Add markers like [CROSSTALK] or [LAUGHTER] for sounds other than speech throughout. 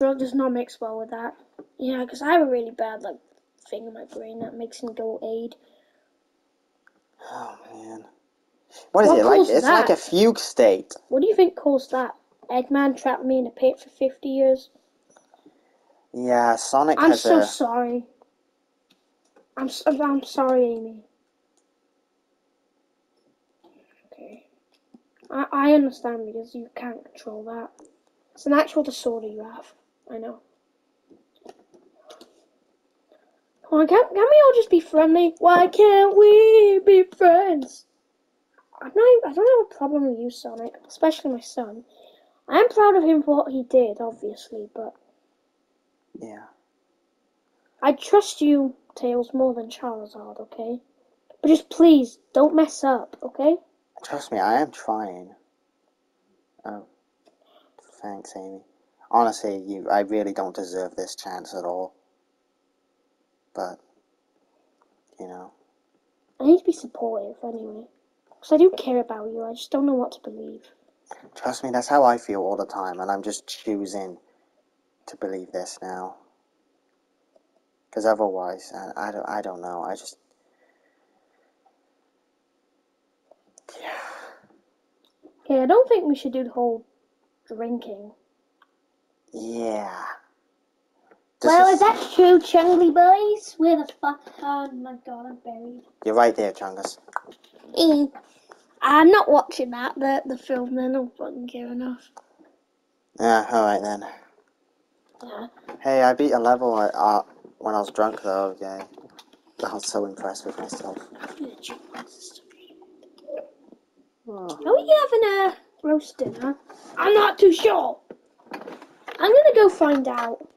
drug does not mix well with that. Yeah, because I have a really bad like thing in my brain that makes me go aid. Oh man. What is What it like? It's like a fugue state. What do you think caused that? Eggman trapped me in a pit for 50 years. Yeah, Sonic I'm so a. sorry. I'm s- I'm sorry, Amy. Okay. I I understand because you can't control that. It's an actual disorder you have. I know. Come on, can't, can we all just be friendly? Why can't we be friends? I'm not, I don't have a problem with you, Sonic, especially my son. I am proud of him for what he did, obviously, but Yeah. I trust you, Tails, more than Charizard, okay? But just please, don't mess up, okay? Trust me, I am trying. Oh. Thanks, Amy. Honestly, you, I really don't deserve this chance at all. But, you know. I need to be supportive anyway. Because I do care about you, I just don't know what to believe. Trust me, that's how I feel all the time, and I'm just choosing to believe this now. Because otherwise, I, I, don't, I don't know. I just. Yeah. Okay, I don't think we should do the whole drinking. Yeah. This well, is- if that's true, Chungly boys, where the fuck? Oh my god, I'm buried. You're right there, Chungus. Eh. I'm not watching that, the, the film, then I don't fucking care enough. Yeah, alright then. Yeah. Hey, I beat a level uh, uh, when I was drunk though, yeah. I was so impressed with myself. Oh. Are we having a roast dinner? I'm not too sure. I'm gonna go find out.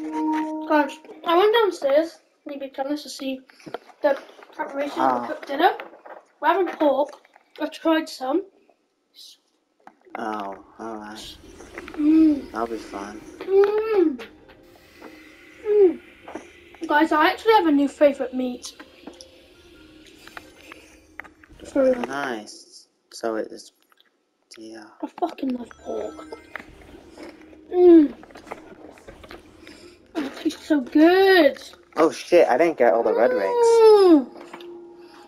Guys, I went downstairs, maybe challenge to see the preparation Ah. of the cooked dinner. We're having pork. I've tried some. Oh, alright. Mmm. That'll be fun. Mmm. Mmm. Guys, I actually have a new favourite meat. For real. Nice. So it is. Yeah. I fucking love pork. Mmm. Tastes so good. Oh shit, I didn't get all the red rings. Mm.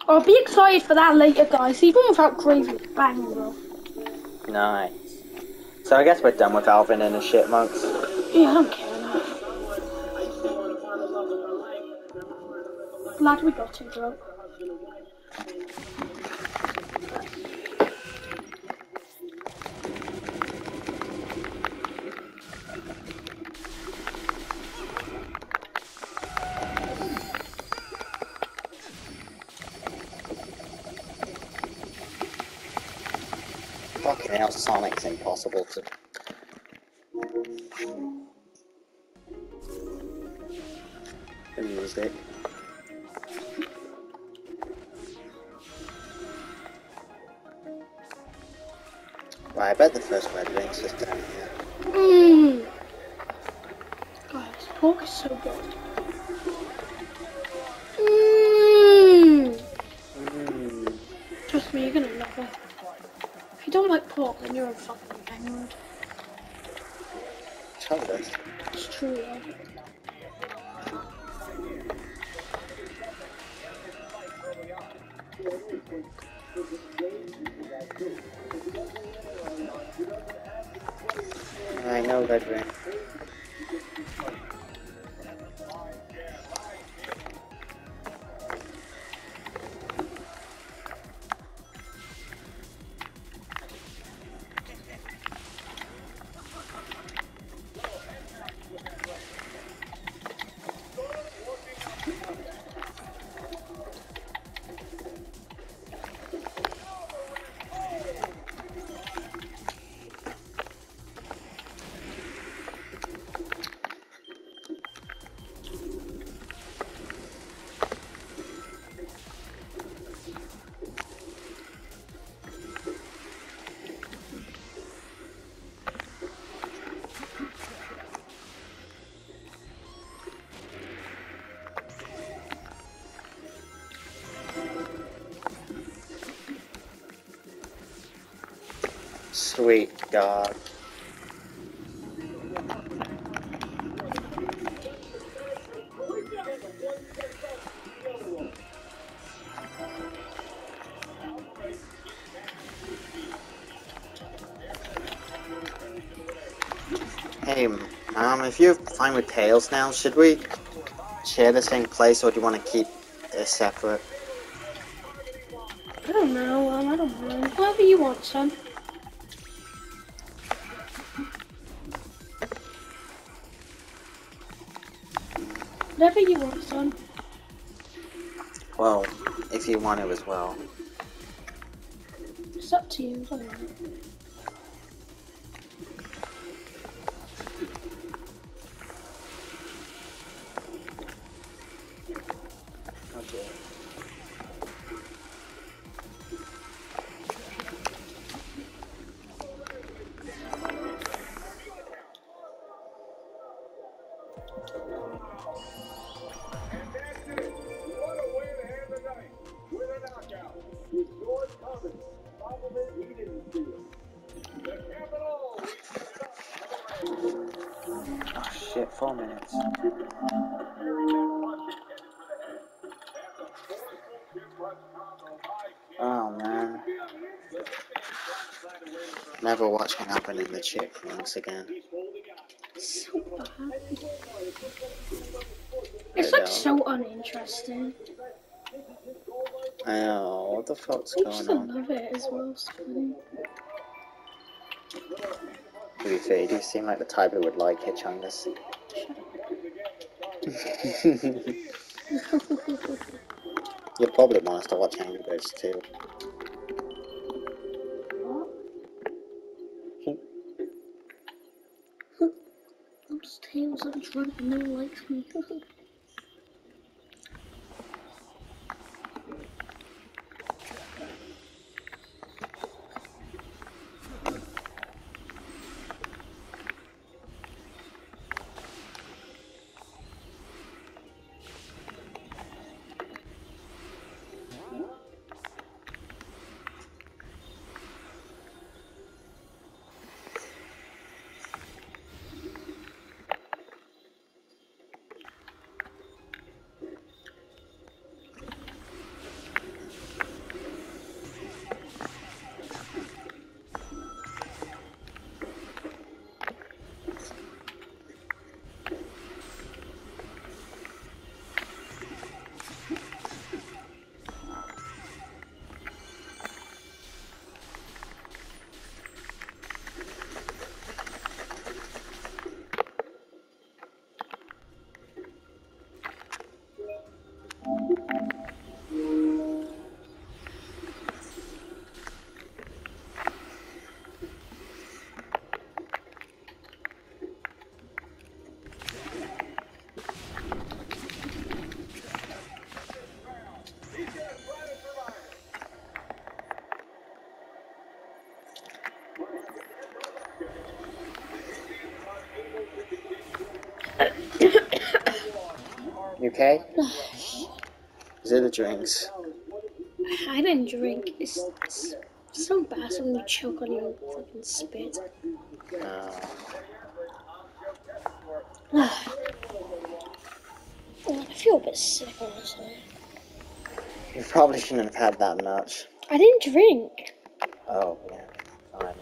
I'll be excited for that later, guys. Even without gravy, bang, bro. Nice. So I guess we're done with Alvin and the chipmunks. Yeah, I don't care now. Glad we got it, bro. Fucking hell, Sonic's impossible to. The music. Right, I bet the first red ring's just down here. Mmm. Guys, pork is so good. Mmm. Mm. Trust me, you're gonna love it. If you don't like pork, then you're a fucking penguin. Try this. It's true, though. I know that, ring. Sweet God. Hey, Mom, if you're fine with Tails now, should we share the same place or do you want to keep it separate? I don't know, um, I don't mind. Whatever you want, son. Whatever you want, son. Well, if you want to as well. It's up to you. Watch what happened in the chip once again. So bad. It's like so uninteresting. I know, what the fuck's I just going on? love it as well. It's funny. To be fair, you do seem like the type who would like Hitchhungers. [LAUGHS] You'll probably want us to watch Angry Birds too. Fun and no likes me. [LAUGHS] You okay? [SIGHS] Is it the drinks? I didn't drink. It's, it's so embarrassing when you choke on your fucking spit. No. [SIGHS] Oh, I feel a bit sick, honestly. You probably shouldn't have had that much. I didn't drink. Oh, yeah. Fine,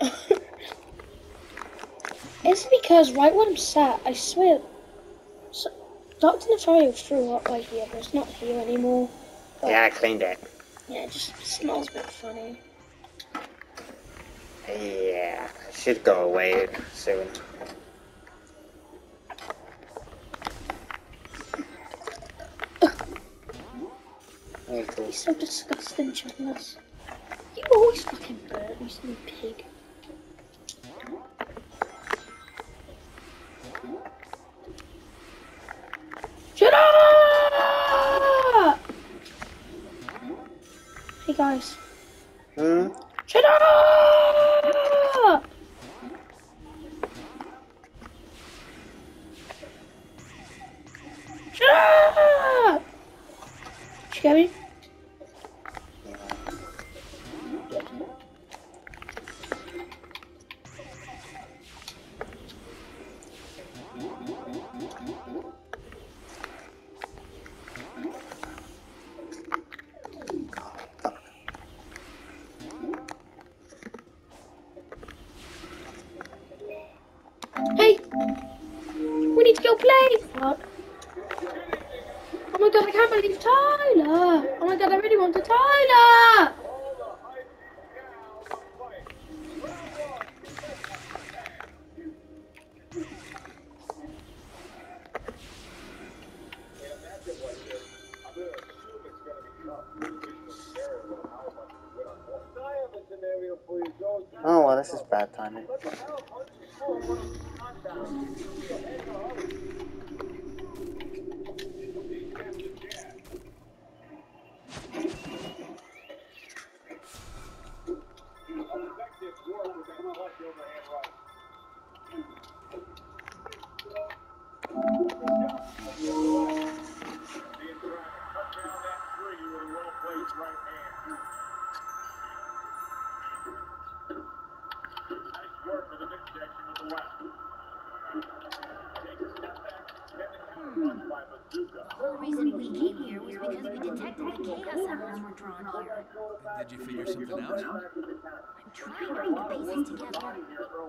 I'm with you. [LAUGHS] It's because right when I'm sat, I swear, Dr. Nefario threw up right here, but it's not here anymore. Yeah, I cleaned it. Yeah, it just smells a bit funny. Yeah, it should go away soon. He's so disgusting, Chandler's. You always fucking burn, you silly pig.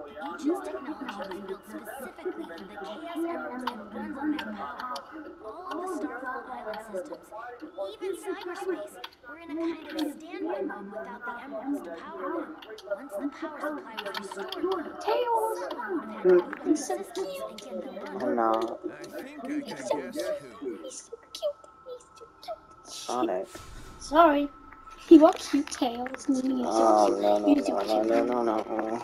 The Ancients' technology was built specifically for the chaos emeralds and runs on their power. All of the Starfall Island systems, even cyberspace, were in a kind of standby mode without the emeralds to power them. Once the power supply was restored, Tails! someone would have had to open the He's so cute. and get them Oh, no. I think I can guess who. He's so cute. He's so cute. Sonic. Sorry. He was cute tails. and then he's so Oh, cute. no, no, so no, no, cute. no, no, no.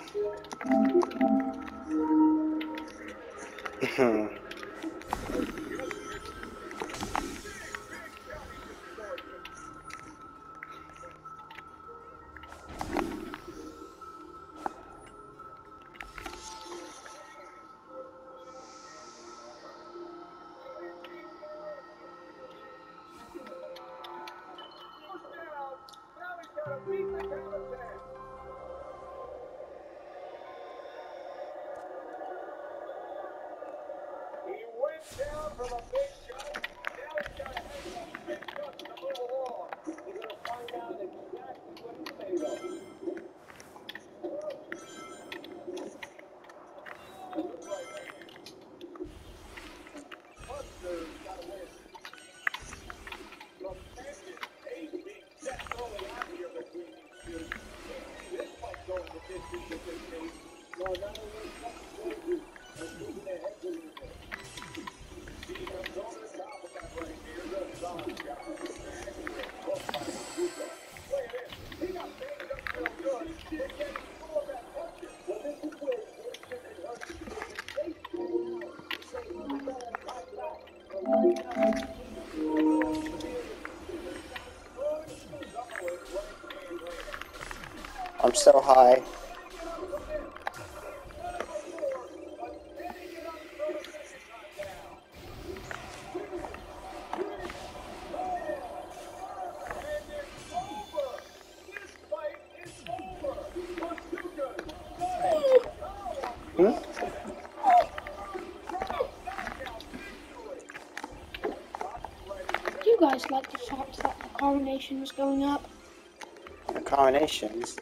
[LAUGHS] down. [LAUGHS] I'm so high. Do you guys like the fact that the coronation was going up? The coronations.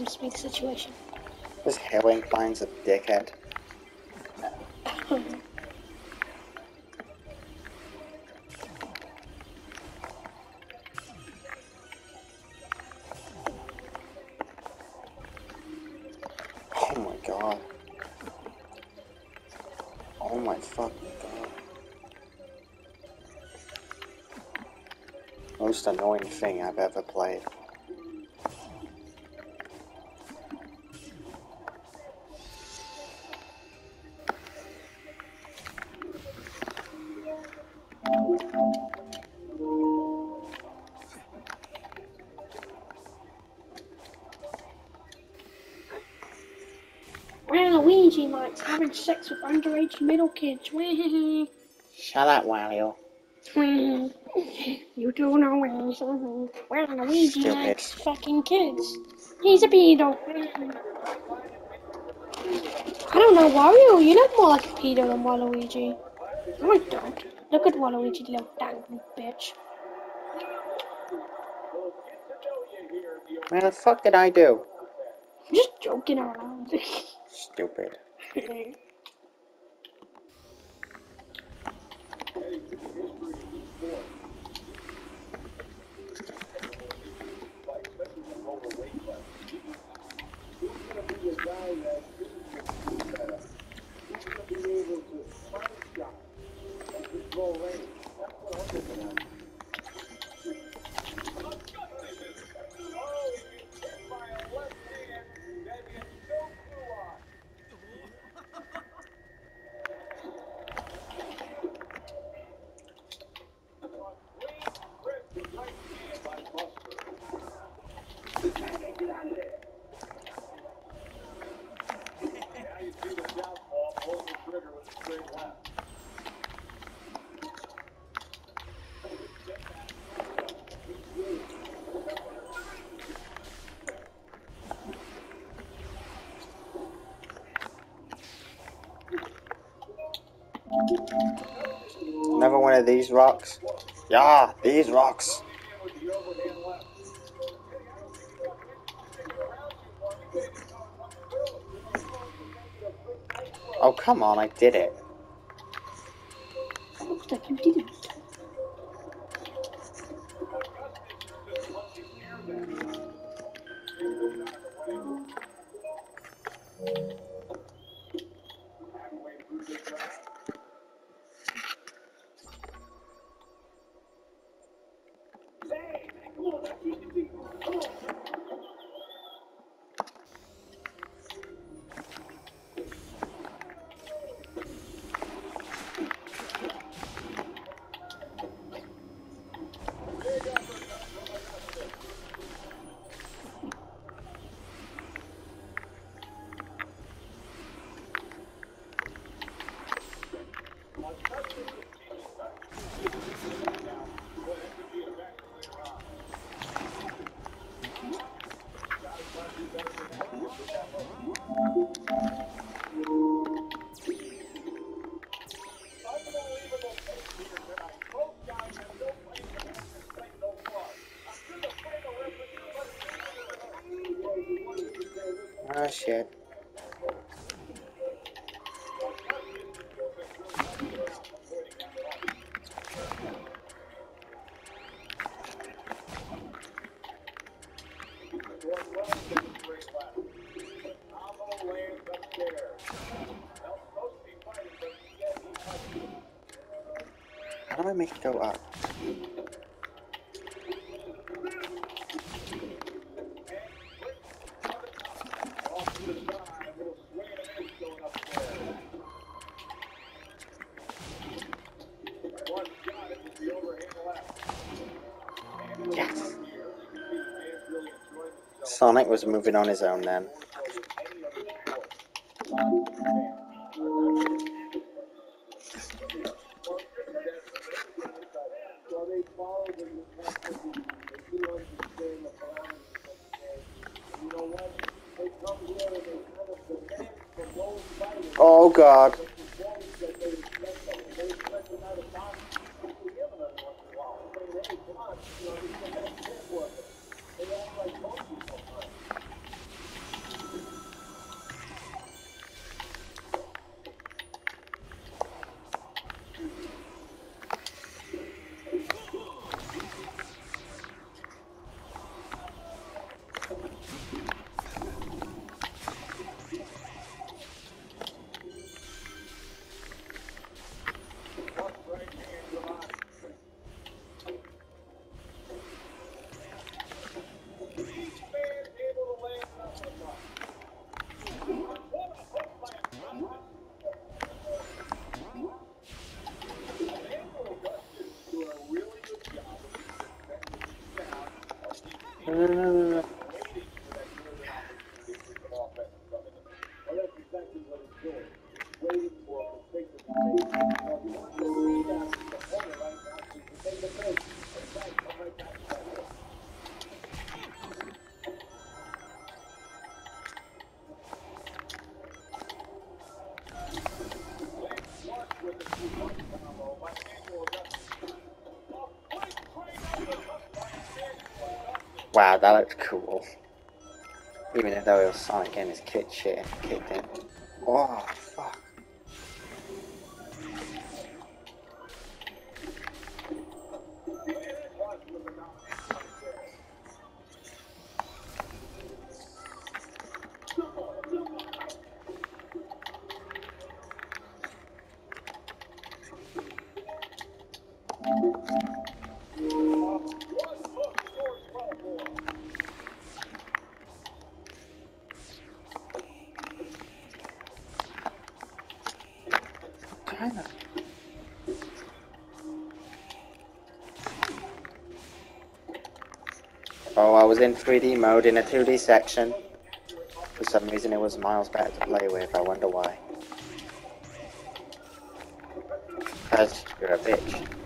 This Hailing finds a dickhead. Oh my god. Oh my fucking god. Most annoying thing I've ever played. Sex with underage middle kids. Shut up, Wario. You do know ways. Well, Luigi Stupid. likes fucking kids. He's a pedo. I don't know, Wario. You look more like a pedo than Waluigi. No, I don't. Look at Waluigi, little dangling bitch. Man, the fuck did I do? I'm just joking around. [LAUGHS] Stupid. [LAUGHS] Another one of these rocks. Yeah, these rocks. Oh, come on, I did it. Ah, Sonic was moving on his own then. Wow, that looks cool. Even though it was Sonic and his kid shit kicked in. Oh, in 3D mode in a 2D section. For some reason it was miles better to play with, I wonder why. Cause you're a bitch.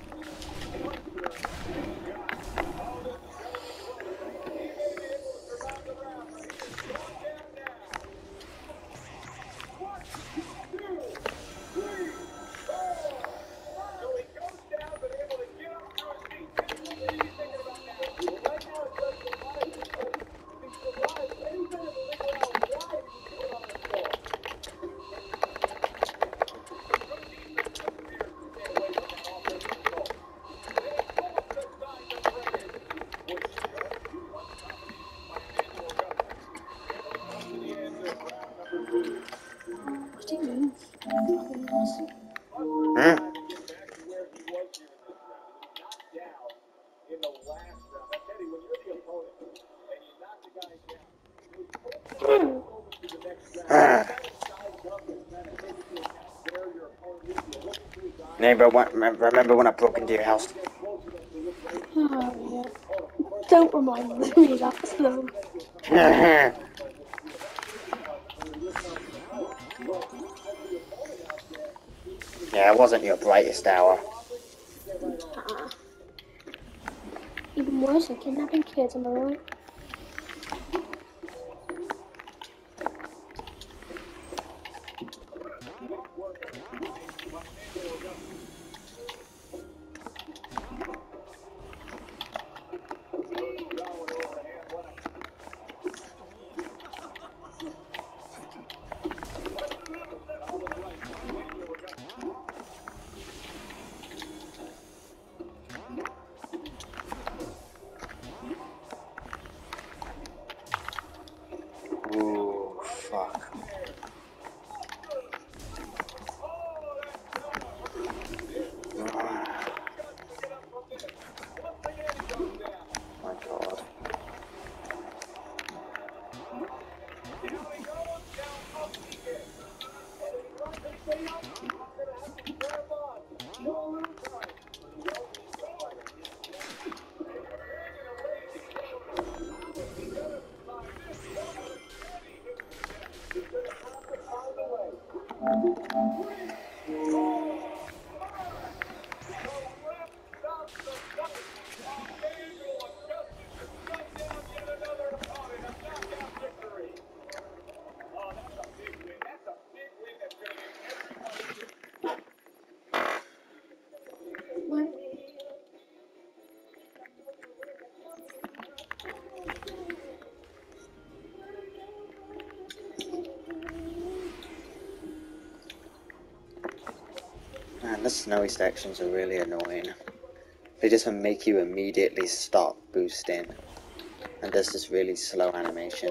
Into his eyes, Neighbor, what, remember when I broke into your house? get close enough to look right Oh, yeah. Don't remind me of that slow. [LAUGHS] yeah, it wasn't your brightest hour. Uh-uh. Even worse than kidnapping kids, am I right? going. The snowy sections are really annoying. They just make you immediately stop boosting. And there's this really slow animation.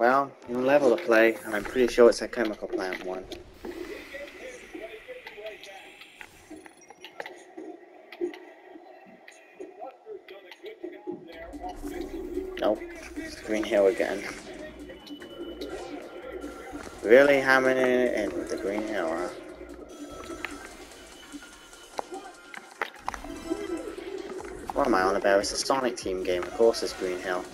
Well, new level to play, and I'm pretty sure it's a chemical plant one. Nope, it's Green Hill again. Really hammering it in with the Green Hill, huh? What am I on about? It's a Sonic Team game, of course it's Green Hill.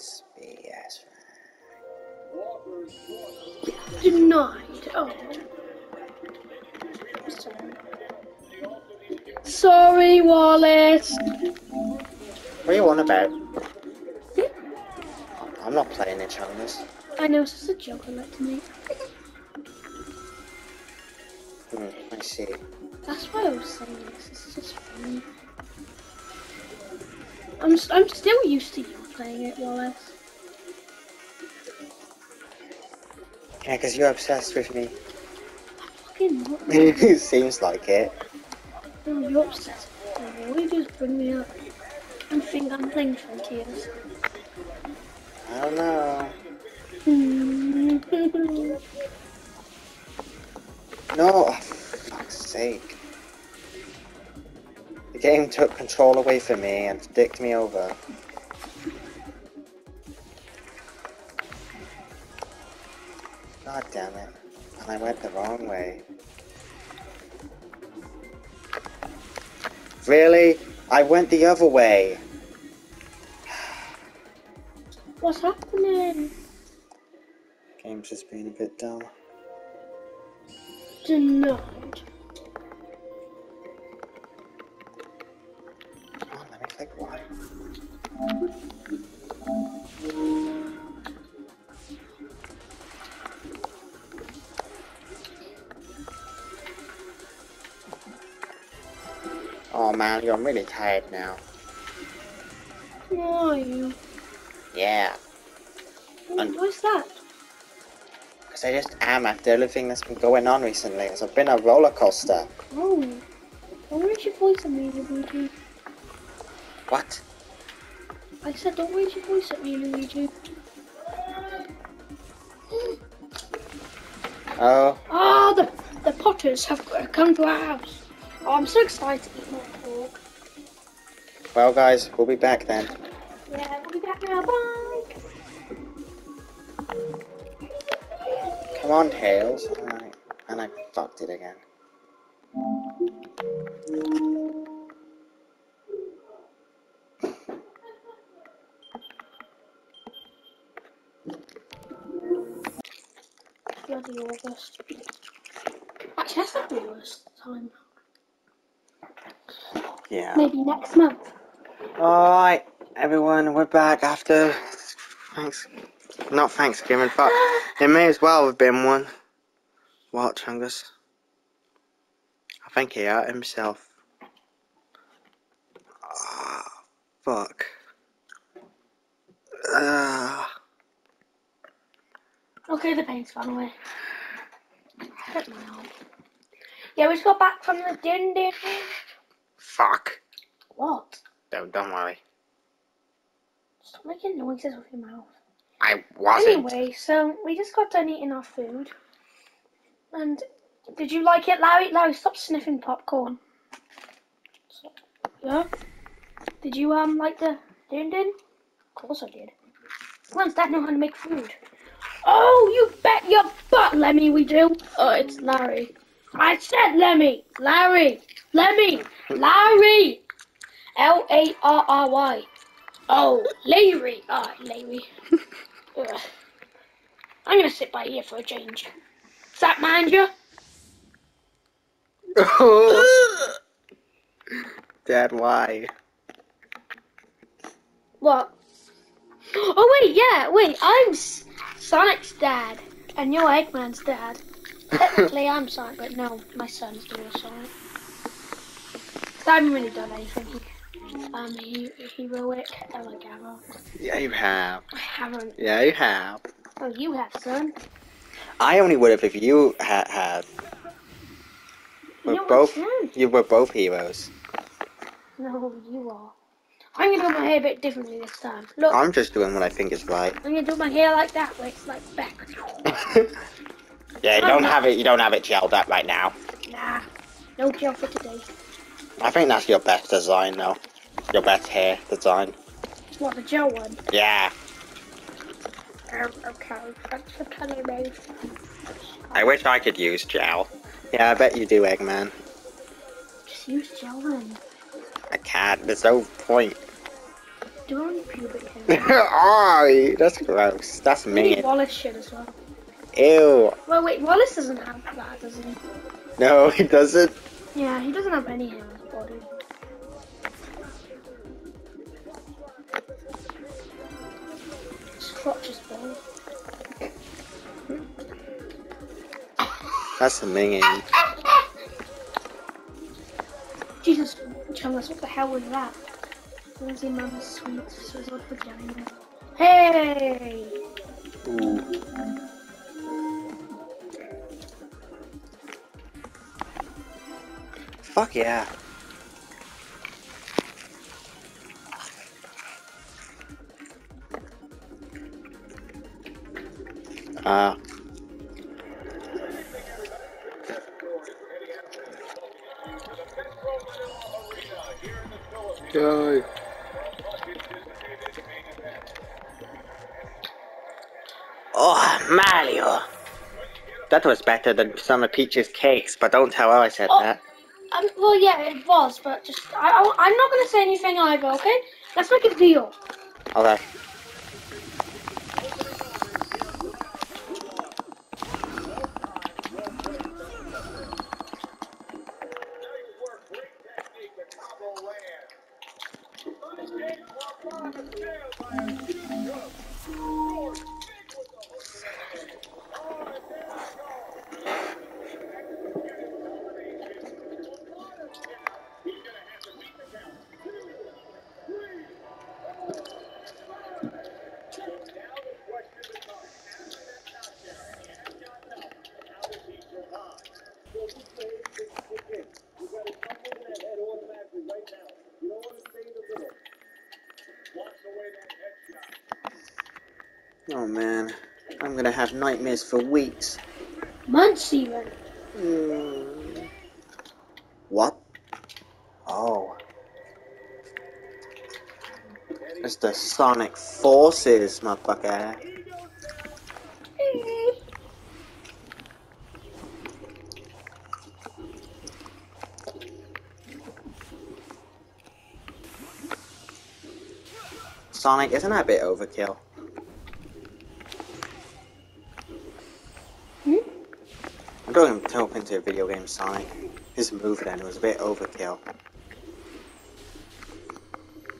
crispy ass. Denied. Oh. Sorry, Wallace. What do you want about? Yeah. I'm not playing it, Chalmers. I know, it's just a joke I like to make. Hmm, I see. That's why I was saying this, is just funny. I'm, I'm still used to you playing it, Wallace. Yeah, because you're obsessed with me. i Fucking not. [LAUGHS] it seems like it. No, you're obsessed. Why you just bring me up and think I'm playing frontiers? I don't know. [LAUGHS] No, oh, for fuck's sake. The game took control away from me and dicked me over. I went the other way. What's happening? Game's just being a bit. Come Oh man, I'm really tired now. Why are you? Yeah, And- What's that? because I just am after everything that's been going on recently. It's been a roller coaster. Oh. Don't raise your voice at me, Luigi. What? I said don't raise your voice at me, Luigi. Oh, Ah, the the Potters have come to our house. Oh, I'm so excited to eat pork. Well guys, we'll be back then. Yeah, we'll be back now. Bye. Come on, Tails. Alright. And I fucked it again. Bloody August. Actually, that's not the worst time. Yeah. Maybe next month. Alright, everyone, we're back after thanks not Thanksgiving, but it may as well have been one. What, Chungus? I think he hurt himself. Ah, fuck. Ah, Okay, the pain's gone away. I don't know. Yeah, we just got back from the din. fuck. What? Don't, don't worry. Stop making noises with your mouth. I wasn't. Anyway, so we just got done eating our food. And did you like it, Larry? Larry, stop sniffing popcorn. So, yeah? Did you um like the din din? Of course I did. Once dad know how to make food. Oh, you bet your butt, Lemmy, we do. Oh, it's Larry. I said Lemmy. Larry. Lemmy. Larry. L A R R Y. Oh, Larry. Ah, Larry. [LAUGHS] I'm gonna sit by here for a change. Does that mind you? [LAUGHS] Dad, why? What? Oh wait, yeah, wait. I'm S- Sonic's dad, and you're Eggman's dad. Technically, I'm Sonic, but no, my son's the real Sonic. 'Cause I haven't really done anything um he- heroic ever, Gavin. Yeah, you have. I haven't. Yeah, you have. Oh, you have, son. I only would have if you had had. We're No, both. You were both heroes. No, you are. I'm gonna do my hair a bit differently this time. Look, I'm just doing what I think is right. I'm gonna do my hair like that, where it's like back. [LAUGHS] yeah, you don't have it. You don't have it gelled up right now. Nah, no gel for today. I think that's your best design, though. Your best hair design. What, the gel one? Yeah. Um, okay, that's the colour move. I wish I could use gel. Yeah, I bet you do, Eggman. Just use gel then. I can't. There's no point. Do on pubic hair. [LAUGHS] oh, that's gross. That's Maybe mean. Wallace should as well. Ew. Well, wait, Wallace doesn't have that, does he? No, [LAUGHS] he doesn't. Yeah, he doesn't have any hair on his body. Crotch is bald. That's the minging. Jesus, Chungus, what the hell was that? Lindsay Mama's sweet swizzled vagina. Hey! Ooh. Fuck yeah. Uh, go. Oh, Mario. That was better than some of Peach's cakes, but don't tell her I said Oh. that. Um, well, yeah, it was, but just I, I, I'm not gonna say anything either. Okay? Let's make a deal. Okay. Oh man, I'm gonna have nightmares for weeks. Months even. Hmm. What? Oh. It's the Sonic Forces, motherfucker. Sonic, isn't that a bit overkill? Hmm? I'm talking, talking video game Sonic. His move then was a bit overkill.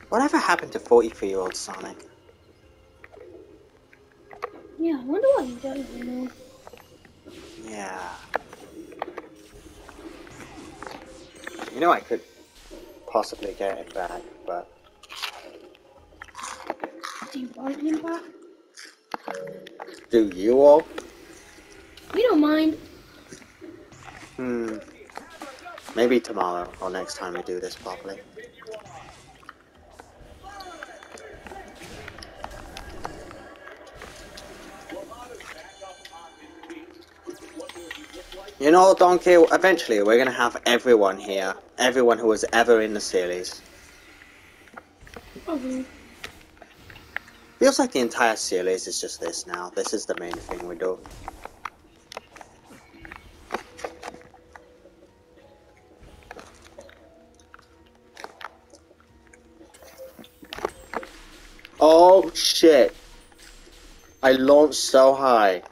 Whatever happened to 43 year old Sonic? Yeah, I wonder what he does. You know. Yeah. You know, I could possibly get it back, but Do you want him back? do you all? We don't mind. Hmm. Maybe tomorrow or next time we do this properly. You know, Donkey, eventually we're gonna have everyone here. Everyone who was ever in the series. Okay. Feels like the entire series is just this now. This is the main thing we do. Shit! I launched so high.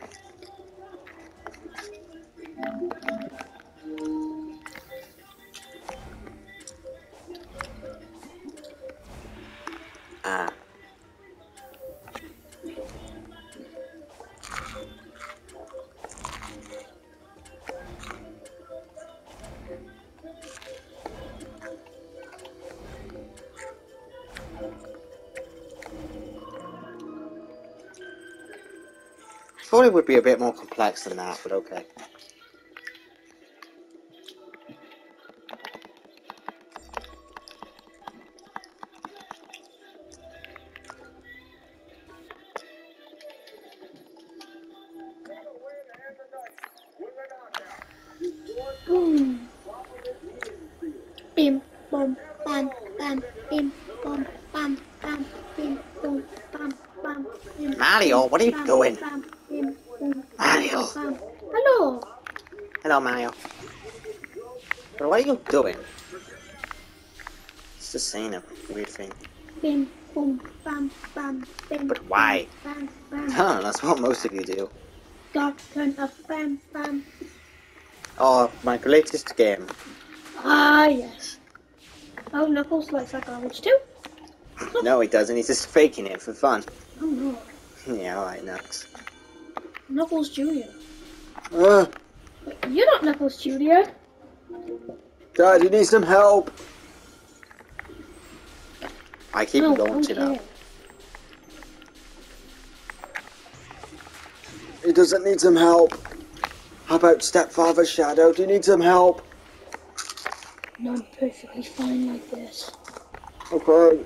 Thought it would be a bit more complex than that, but okay. Boom. Bim, bom, bam, bam, bim, bom, bam, bam, bim, bam, bam, bim. Mario, what are you doing? Bam, bim, boom, Mario. bam. Hello. Hello, Mario. But what are you doing? It's just saying a weird thing. Bim, boom, bam, bam, bim. But why? Bam, bam. [LAUGHS] Huh, that's what most of you do. bam bam. Oh, my greatest game. Ah, yes. Oh, Knuckles likes that garbage too. [LAUGHS] No, he doesn't. He's just faking it for fun. Oh no. Yeah, alright, Knux. Knuckles Jr. Uh, you're not Knuckles Jr. Dad, you need some help. I keep no, launching okay. up. He doesn't need some help. How about stepfather Shadow? Do you need some help? No, I'm perfectly fine like this. Okay.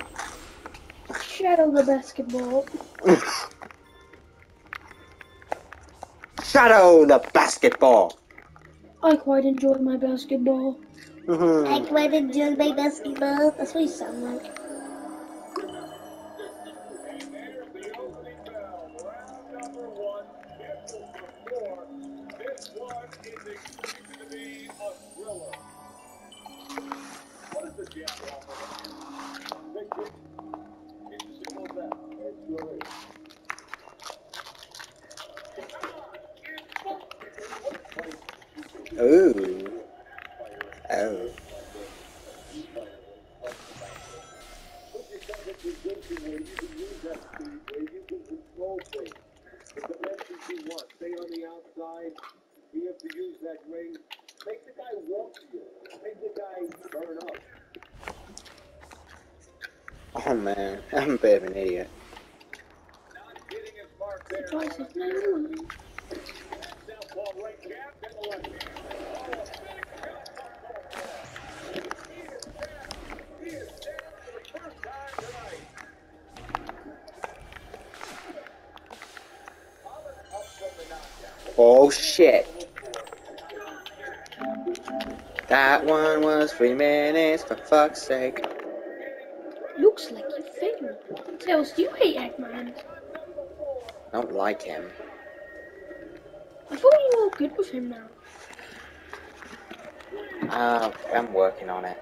Shadow the basketball. [LAUGHS] Shadow the basketball. I quite enjoy my basketball. Mhm. quite enjoy my basketball. That's what you sound like. Three minutes, for fuck's sake. Looks like you failed. Tails, do you hate Eggman? I don't like him. I thought you were all good with him now. Uh, I'm working on it.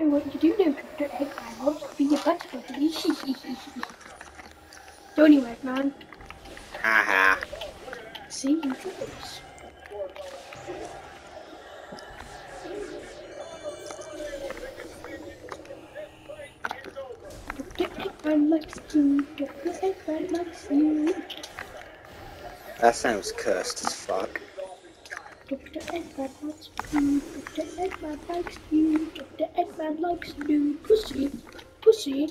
And what you do know that Eggman loves to be your butt buddy. Don't you, Eggman? Haha. See, you do this. That sounds cursed as fuck. Dr. Eggman likes you. Dr. Eggman likes you. Dr. Eggman likes you. Pussy. Pussy.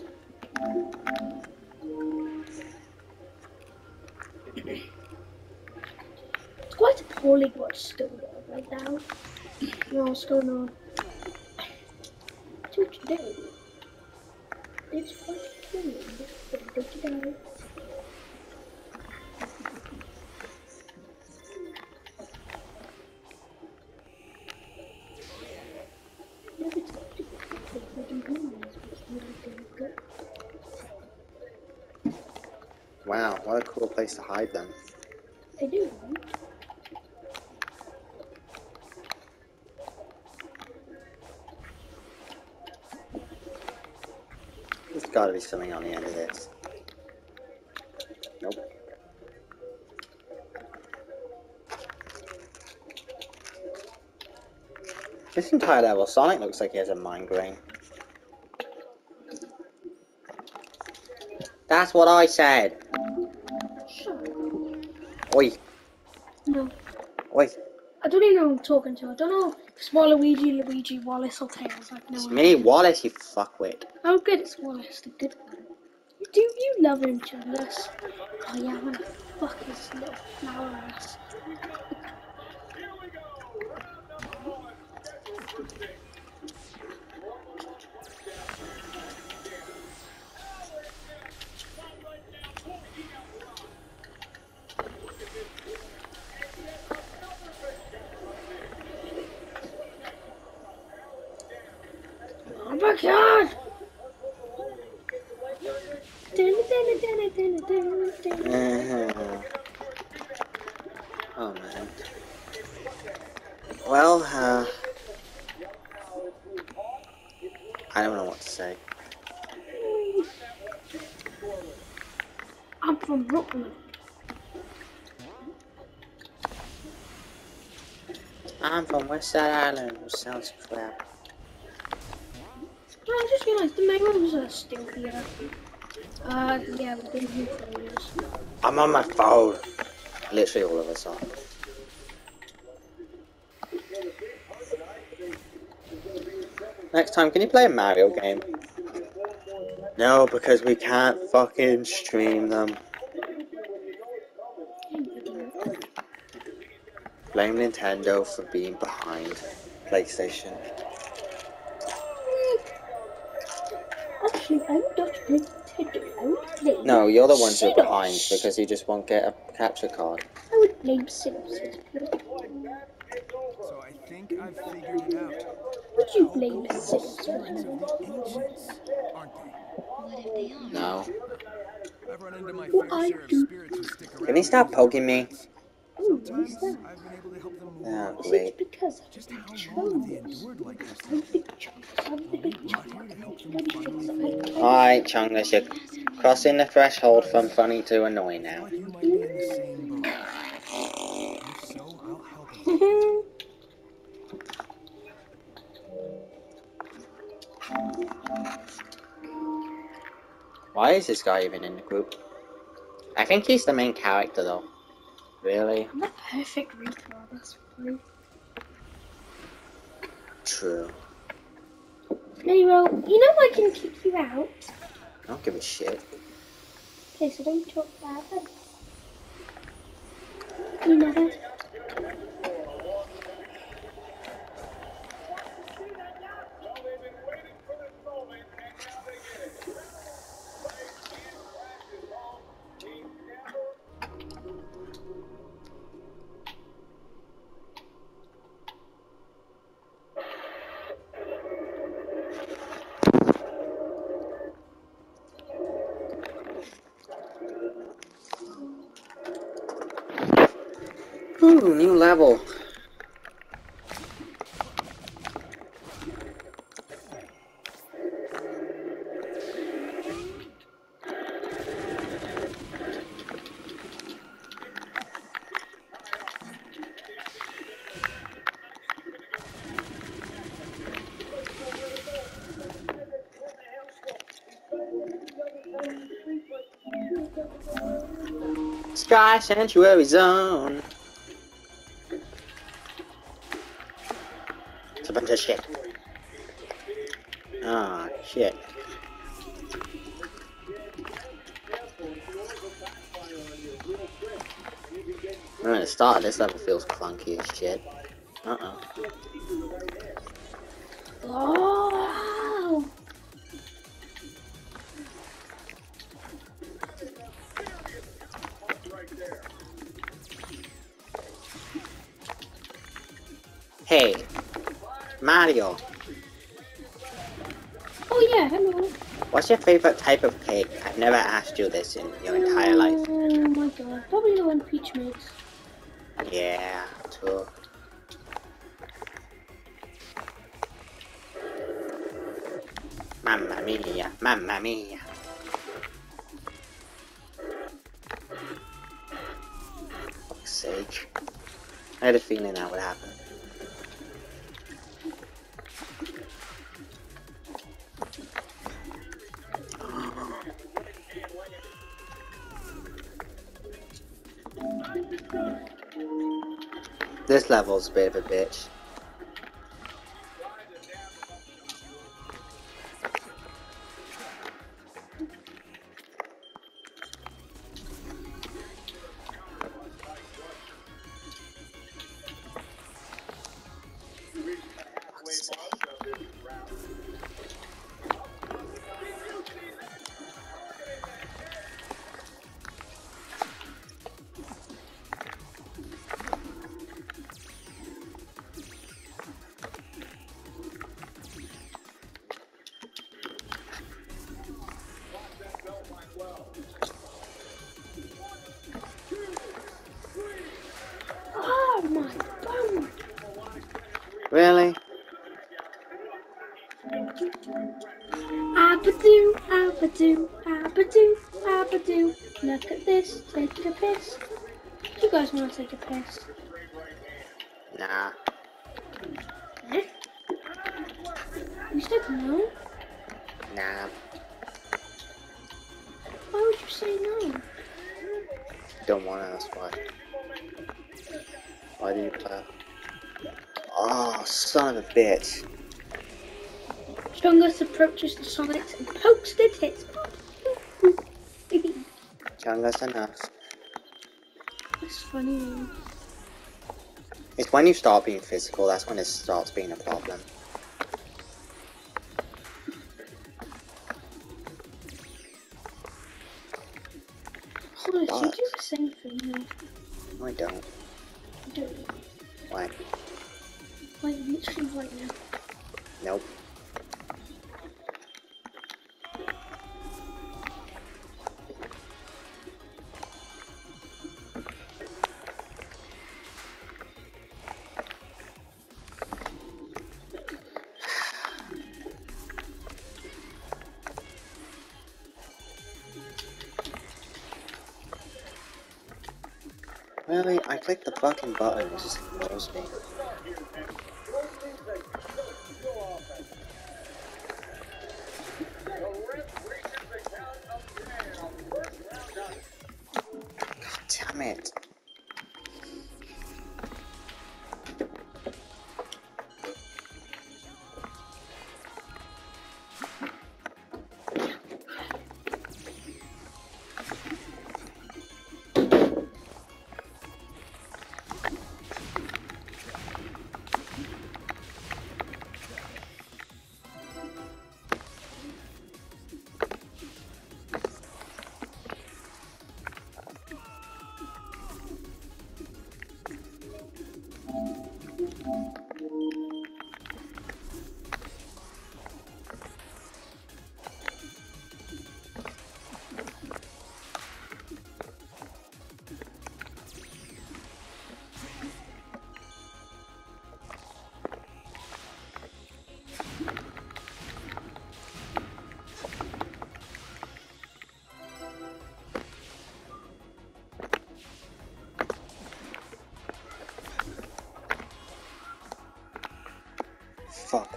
It's quite appalling what's still there right now. Know what's going on? Do? It's quite appalling. You place to hide them. I do. There's gotta be something on the end of this. Nope. This entire level, Sonic looks like he has a migraine. That's what I said. Talking to. I don't know if it's Waluigi, Luigi, Wallace, or Tails. Like, no It's me, Wallace, you fuckwit. Oh, good, it's Wallace, the good one. Do you love him, Chungus? Oh, yeah, I wanna fuck his little flower ass. Oh my god! Uh-huh. Oh man. Well, uh, I don't know what to say. I'm from Brooklyn. I'm from West Side Island, which sounds crap. I just realised the main rooms are still here. Uh, yeah, we've been here for years. I'm on my phone. Literally all of us are. Next time, can you play a Mario game? No, because we can't fucking stream them. Blame Nintendo for being behind PlayStation. Actually, I would not play Nintendo. I would play. No, you're the ones who are behind because you just won't get a capture card. I would blame Sinners. So I think I've figured it out. Would you blame Ghosts Sinners? are spirits of the ancients, aren't they? What if they are? No. I've run into my Well, fair I share of do. spirits who stick around. Can you stop poking me? Oh, Sometimes that? I've been able to help them move Yeah. Is great. it because I'm how big long they endured like this? I'm big chunks. I'm big chunks. here to help them I'm finally big figure chunks. Alright, Chungus, you're crossing the threshold from funny to annoying I now. Why is this guy even in the group? I think he's the main character though. Really? I'm the perfect retard. That's fine. True. Nero, you know I can kick you out. I don't give a shit. Okay, so don't talk about then. You know that. Sky Sanctuary Zone. Of shit. Ah, shit. Remember, the start this level feels clunky as shit. Uh-oh. What's your favorite type of cake? I've never asked you this in your entire life. Oh my god, probably the one Peach makes. Yeah, true. Mamma mia, mamma mia. Fuck's sake. I had a feeling that would happen. This level's a bit of a bitch. Chungus enough. That's funny. It's when you start being physical, that's when it starts being a problem. Hollis, you do the same thing now. I don't. Do it. Why? Like literally right now. Nope. The fucking button, just ignores me.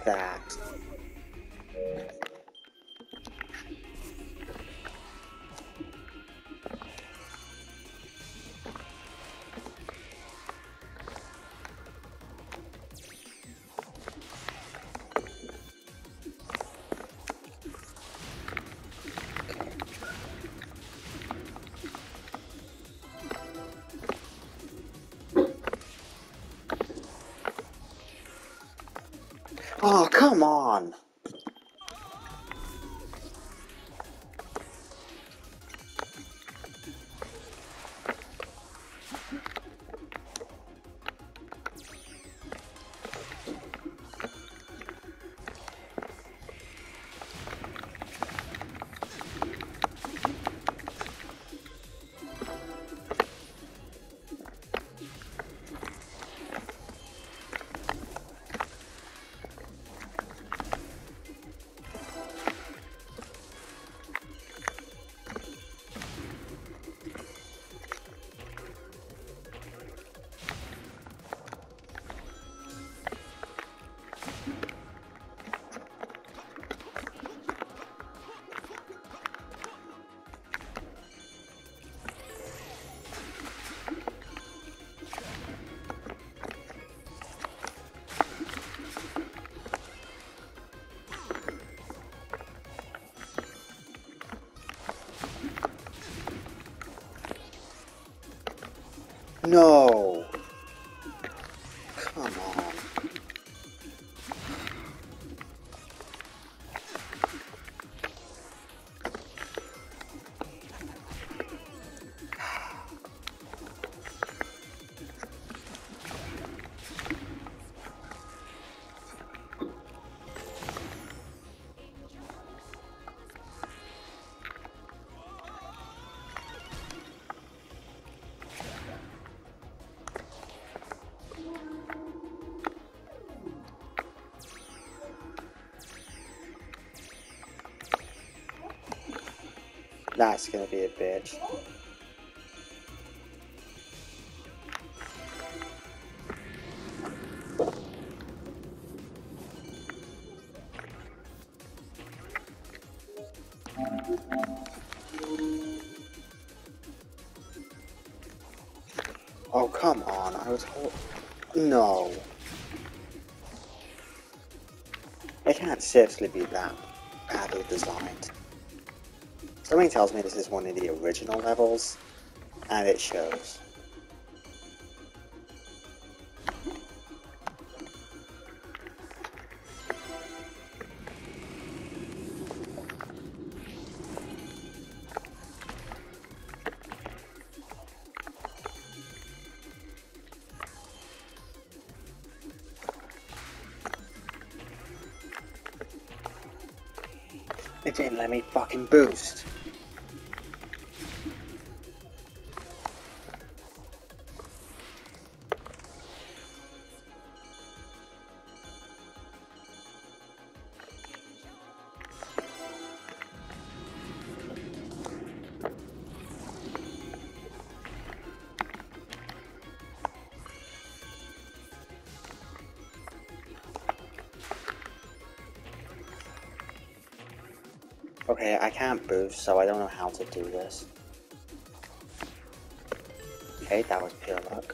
That. Oh, come on! No! That's gonna be a bitch. Oh, come on. I was whole... No. It can't seriously be that badly designed. Something tells me this is one of the original levels, and it shows. It didn't let me fucking boost. Okay, I can't boost, so I don't know how to do this. Okay, that was pure luck.